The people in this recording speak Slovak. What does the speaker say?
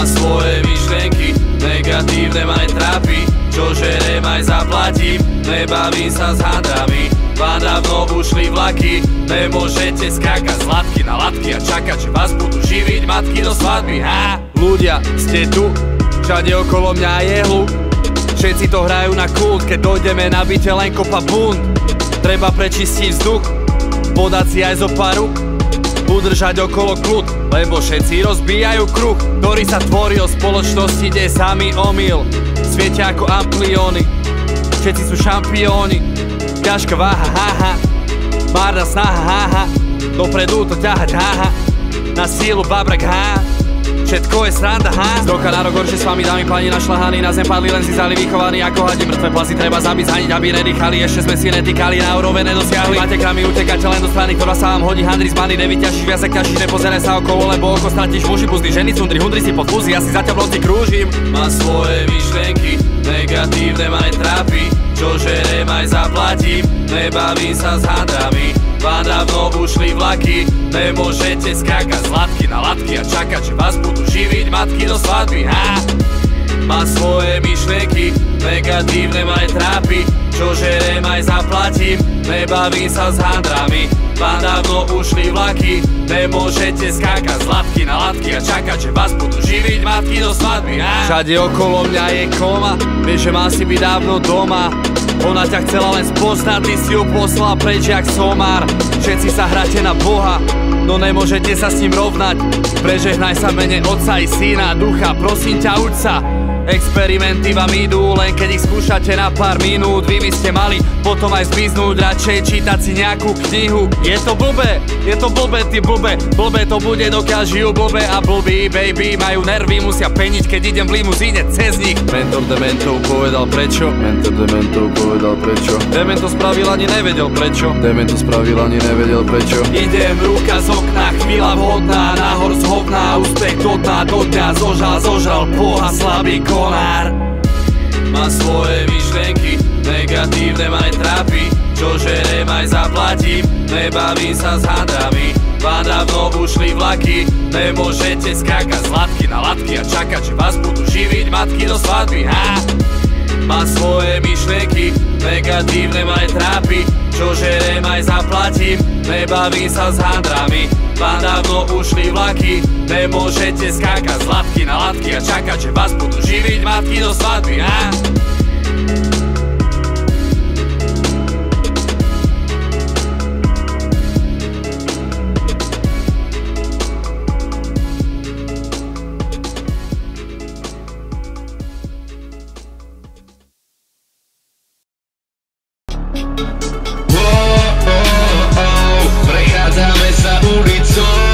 Svoje myšlenky, negatívne ma aj trápi Čo žerem aj zaplatím, nebavím sa s handrami Vám dávno ušli vlaky, nemôžete skákať z latky na latky A čakať, že vás budú živiť matky do svadby, ha? Ľudia, ste tu, všade okolo mňa je hluk. Všetci to hrajú na kult, keď dojdeme na byte len kopa bunt. Treba prečistiť vzduch, podať si aj zo rúk udržať okolo kľud Lebo všetci rozbijajú kruh Ktorý sa tvorí o spoločnosti, kde sami omyl. Svietia ako amplióny Všetci sú šampióni. Ťažká váha, haha Márna snaha, haha. Dopredu to ťahať, haha. Na sílu babrak, haha Všetko je sranda, ha? Z roka na rok horšie s vami dámy pani našľahaní Na zem padli len si zali vychovaní ako hadi. Mŕtve plasy treba zabiť, zhaniť, aby nedýchali. Ešte sme si netýkali, na úroveň nedosiahli. Máte kramy, utekáte len do strany, ktorá sa vám hodí. Handry z bany, nevyťažíš, viac ťažíš, nepozeraj sa okolo Lebo oko stratíš. Muži, buzdy, ženy, cundry, hundry si pod fúzi Ja si v noci krúžim. Má svoje myšlenky, negatívne ma trápi Čo žerem aj zaplatím, nebavím sa s handrami vám dávno ušli vlaky. Nemôžete skákať z latky na latky A čakať, že vás budú živiť matky do svadby. Ha? Má svoje myšlenky, negatívne ma aj trápi. Čo žerem aj zaplatím, nebavím sa s handrami. Vám dávno ušli vlaky. Nemôžete skákať z latky na latky A čakať, že vás budú živiť matky do svadby. Ha? Všade okolo mňa je koma. Vieš, že má si byť dávno doma ona ťa chcela len spoznať, ty si ju poslal preč jak somár. Všetci sa hráte na Boha, no nemôžete sa s ním rovnať. Prežehnaj sa mene Otca i Syna, Ducha, prosím ťa, uč sa Experimenty vám idú, len keď ich skúšate na pár minút. Vy by ste mali potom aj zmiznúť, radšej čítať si nejakú knihu. Je to blbé, je to blbé, ty blbé. Blbé to bude, dokiaľ žijú blbé a blbí. Baby majú nervy, musia peniť, keď idem v limuzíne cez nich. Mentor dementov povedal prečo? Mentor dementov povedal prečo? Demento spravil ani nevedel prečo? Demento spravil ani nevedel prečo? Idem ruka z okna, chvíľa vhodná Nahor z hovna, úspech do dna, do dňa Zožal, zožral, poha, slabý konár. Má svoje myšlenky, negatívne ma trápi Čo žerem aj zaplatím, nebavím sa s handrami. Vám dávno ušli vlaky, nemôžete skákať z latky na latky A čakať, že vás budú živiť matky do svadby, ha? Má svoje myšlenky, negatívne ma trápi Čo žerem aj zaplatím, nebavím sa s handrami Vám dávno ušli vlaky, nemôžete skákať z latky na latky A čakať, že vás budú živiť matky do svadby, ha? alcança o